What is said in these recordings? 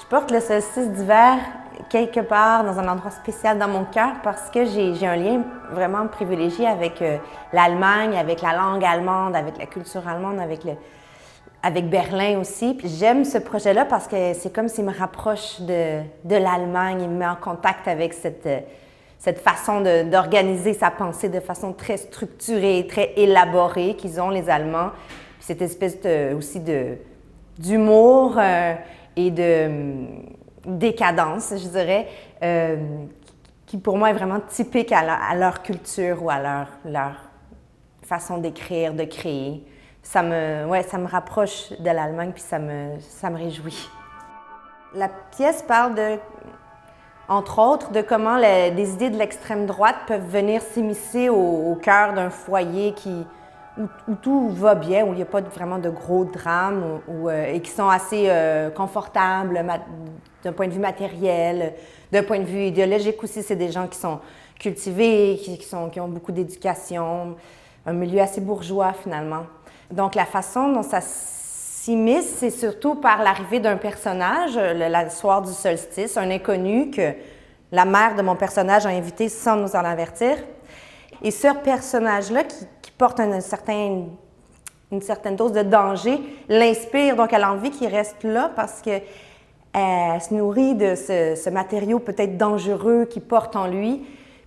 Je porte le solstice d'hiver quelque part dans un endroit spécial dans mon cœur parce que j'ai un lien vraiment privilégié avec euh, l'Allemagne, avec la langue allemande, avec la culture allemande, avec, le, avec Berlin aussi. J'aime ce projet-là parce que c'est comme s'il me rapproche de, de l'Allemagne, il me met en contact avec cette, euh, cette façon d'organiser sa pensée de façon très structurée, très élaborée qu'ils ont les Allemands. Puis cette espèce de, aussi d'humour. Euh, et de hum, décadence, je dirais, euh, qui pour moi est vraiment typique à, leur culture ou à leur, façon d'écrire, de créer. Ça me, ouais, ça me rapproche de l'Allemagne, puis ça me, ça me réjouit. La pièce parle de, entre autres, de comment les, des idées de l'extrême droite peuvent venir s'immiscer au cœur d'un foyer qui, où, tout va bien, où il n'y a pas vraiment de gros drames euh, et qui sont assez euh, confortables d'un point de vue matériel, d'un point de vue idéologique aussi. C'est des gens qui sont cultivés, qui, ont beaucoup d'éducation, un milieu assez bourgeois finalement. Donc la façon dont ça s'immisce, c'est surtout par l'arrivée d'un personnage, le, soir du solstice, un inconnu que la mère de mon personnage a invité sans nous en avertir. Et ce personnage-là, qui, porte un, certain, une certaine dose de danger, l'inspire, donc elle a envie qu'il reste là parce que elle se nourrit de ce, matériau peut-être dangereux qu'il porte en lui,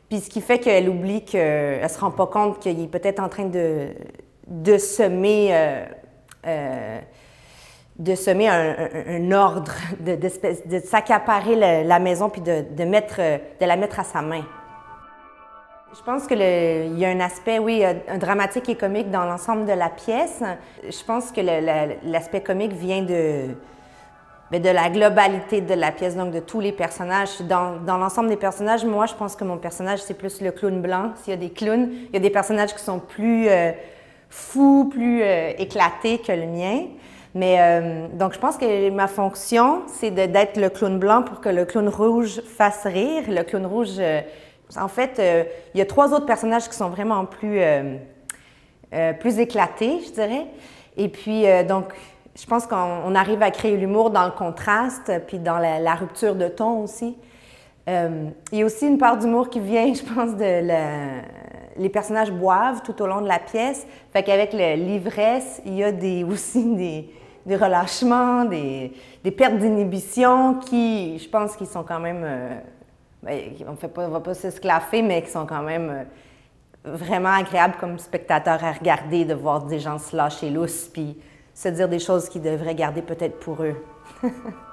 puis ce qui fait qu'elle oublie qu'elle ne se rend pas compte qu'il est peut-être en train de, semer, euh, euh, de semer un, ordre, de, s'accaparer la, maison puis de, mettre, de la mettre à sa main. Je pense qu'il y a un aspect, oui, un dramatique et comique dans l'ensemble de la pièce. Je pense que l'aspect comique vient de, de la globalité de la pièce, donc de tous les personnages. Dans, dans l'ensemble des personnages, moi, je pense que mon personnage, c'est plus le clown blanc. S'il y a des clowns, il y a des personnages qui sont plus euh, fous, plus euh, éclatés que le mien. Mais euh, donc, je pense que ma fonction, c'est d'être le clown blanc pour que le clown rouge fasse rire. Le clown rouge en fait, euh, il y a trois autres personnages qui sont vraiment plus, euh, euh, plus éclatés, je dirais. Et puis, donc, je pense qu'on arrive à créer l'humour dans le contraste, puis dans la, rupture de ton aussi. il y a aussi une part d'humour qui vient, je pense, de les personnages boivent tout au long de la pièce. Fait qu'avec l'ivresse, il y a des, aussi des, relâchements, des, pertes d'inhibition qui, je pense, qui sont quand même on ne va pas s'esclaffer, mais qui sont quand même euh, vraiment agréables comme spectateurs à regarder, de voir des gens se lâcher lousse, puis se dire des choses qu'ils devraient garder peut-être pour eux.